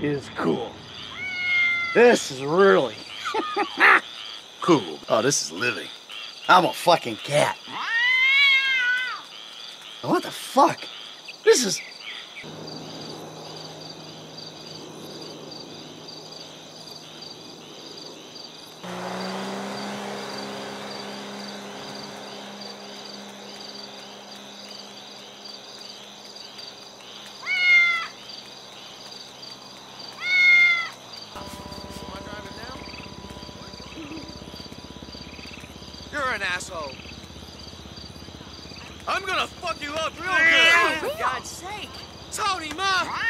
is cool. This is really Cool. Oh, this is living. I'm a fucking cat. What the fuck? This is. You're an asshole. I'm gonna fuck you up real Oh, good. for God's sake. Tony, ma! Screw you.